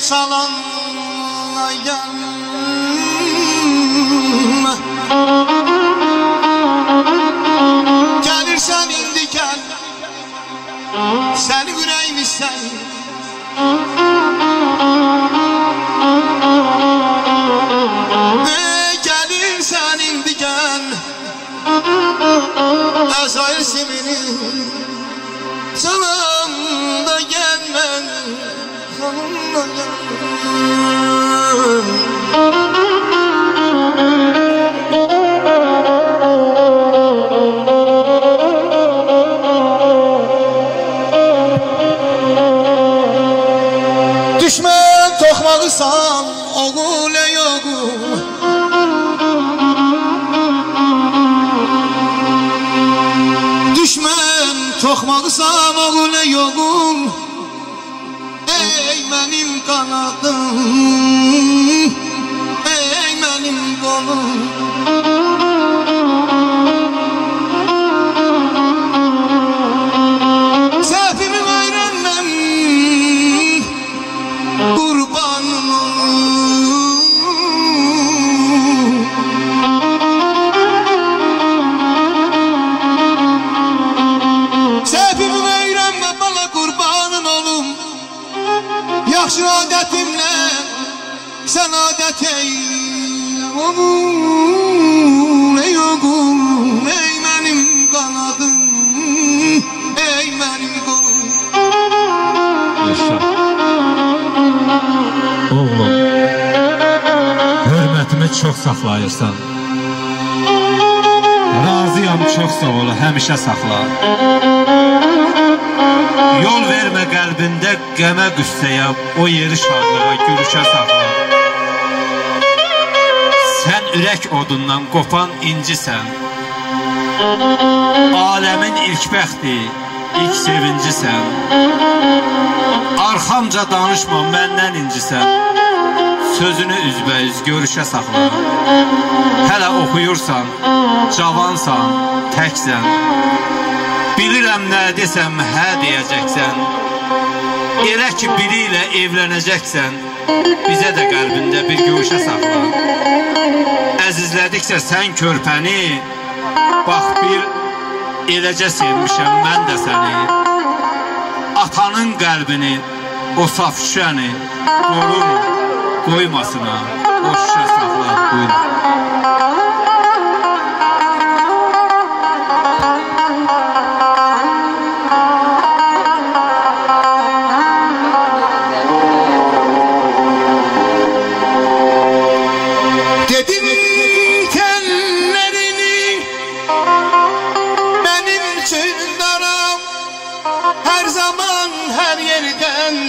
salanla gelme Düşmən toxmağı sal, oğul ey oğul. Düşmən toxmağı sal, oğul ey oğul. Ey mənim qanadım Sən adət eylə Oğul, ey oğul, ey mənim qanadım Ey mənim qolum Yaşa. Oğlum, hörmətimi çox saxlayırsan. Razıyam, çox sağ ol, həmişə saxla. Yol vermə qəlbində qəmə qüssəyə, o yeri şadlığa, gülüşə saxla. Sən ürək odundan qopan incisən. Aləmin ilk bəxti, ilk sevincisən. Arxamca danışma, məndən incisən. Sözünü üzbəüz görüşə saxla. Hələ oxuyursan, cavansan, təksən. Bilirəm nə desəm, hə deyəcəksən. Elə ki, biri ilə evlənəcəksən, bizə də qəlbində bir güşə saxla. Əzizlədikcə sən körpəni, bax bir eləcə sevmişəm mən də səni. Atanın qəlbini, o saf şüşəni qorur, qoymasına, o şüşə saxla, buyur.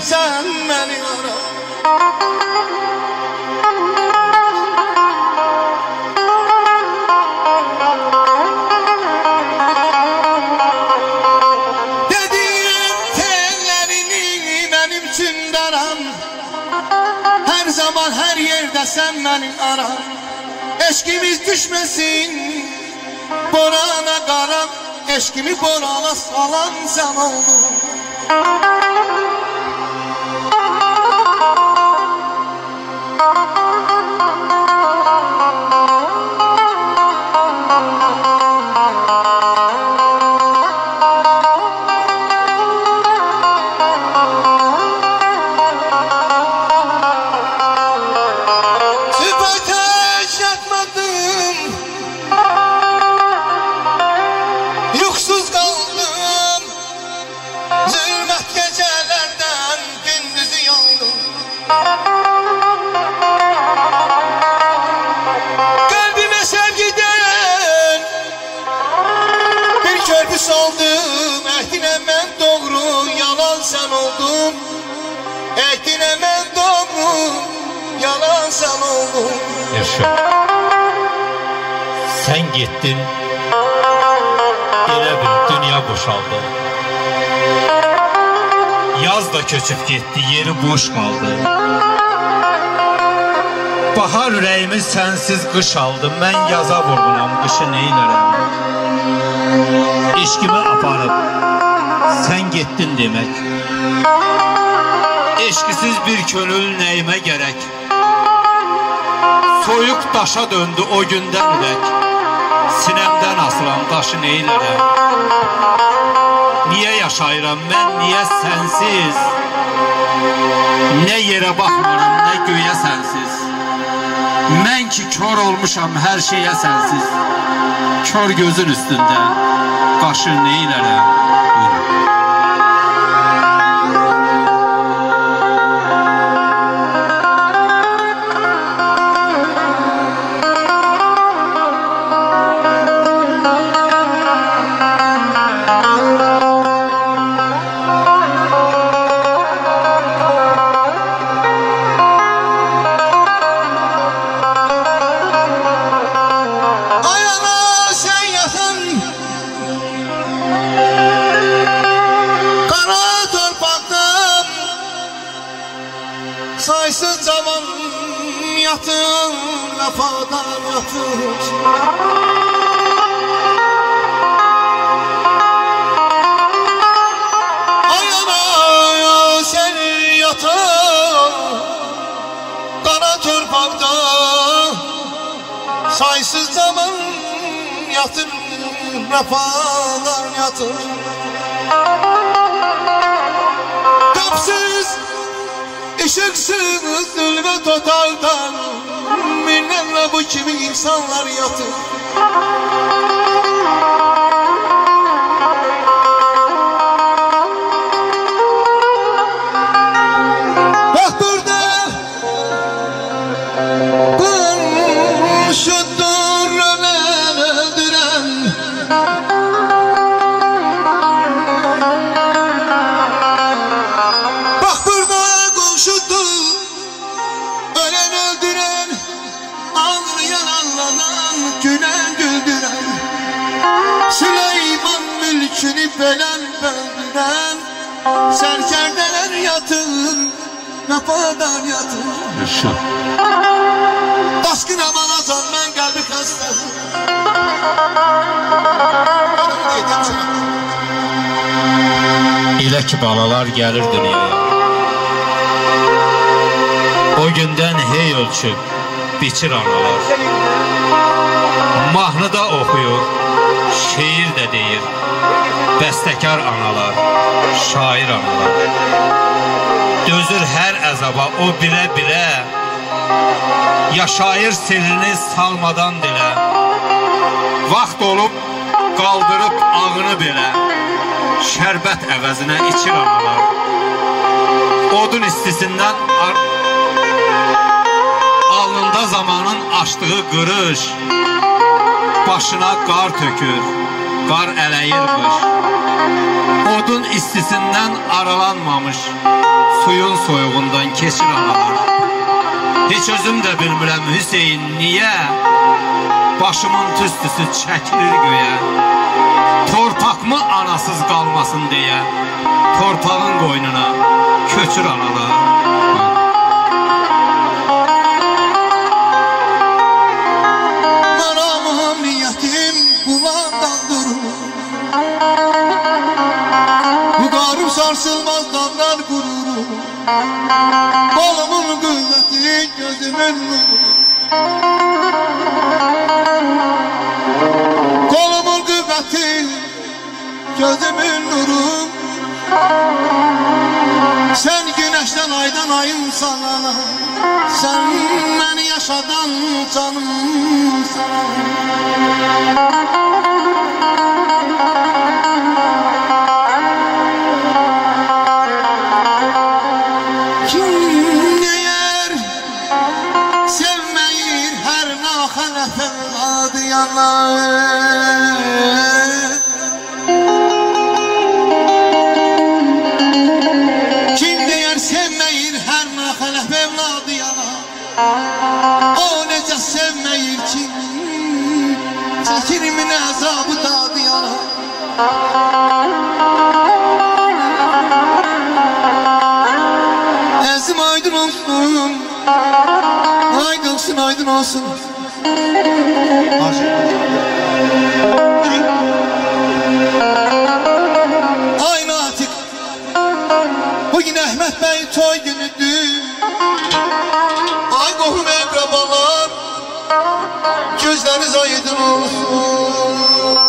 Sen beni ara. Benim için daram her zaman her yerde sen beni ara. Eşkimiz düşmesin Borana kara Eşkimi borana salan sen oldun Yaşa. Sen gittin, elə bil dünya boşaldı. Yaz da köçüb getdi, yeri boş qaldı. Bahar ürəyimi sənsiz qış aldı, mən yaza vurğunam, qışı neylərəm? İşkimi aparıb, sən getdin demək. Eşqisiz bir könül nəyimə gərək? Soyuq daşa döndü o gündən ürək Sinəmdən asılan daşı neylərəm Niyə yaşa yaşayıram mən? Niyə sənsiz? Nə yerə baxmıram, nə göyə sənsiz? Mən ki kör olmuşam hər şeyə sənsiz. Kör gözün üstündə qaşı neylərəm Ayana Vefalar yatır. Kapsız ışıksız zulme totaldan Minnemle bu kimi insanlar yatır belen böldüren Serkerdeler yatır Vefadan yatır. Yaşa. Baskın aman azan ben kalbi hasta. Elə ki balalar gəlir dünyaya. O gündən hey ölçüb biçir analar Mahnı da oxuyur, şeir də deyir Bəstəkar analar, şair analar. Dözür hər əzaba o bilə-bilə Yaşayır sirrini salmadan dilə. Vaxt olub qaldırıb ağını belə Şərbət əvəzinə içir analar. Odun istisindən Alnında zamanın açdığı qırış. Başına qar tökür Qar ələyir qış Odun istisindən aralanmamış. Suyun soyuğundan keçir analar Heç özüm də bilmirəm Hüseyin niyə Başımın tüstüsü çəkilir göyə. Torpaqmı anasız qalmasın deyə. Torpağın qoynuna köçür analar. Naramam niyetim kulağından Kolumun kuvveti gözümün nuru Kolumun kuvveti gözümün nuru. Sen güneşten aydan ayın sana. Sen beni yaşadan canım sana evladı yanar Kim değer sevmeyir her nahalef evladı yanar O nece sevmeyir kim Çekirimin azabı dadı yanar aydın olsun. Aydın olsun aydın olsun Ay Natik Bugün Ahmet Bey toy günüdür. Ay kohum akrabalar Gözleriniz aydın olsun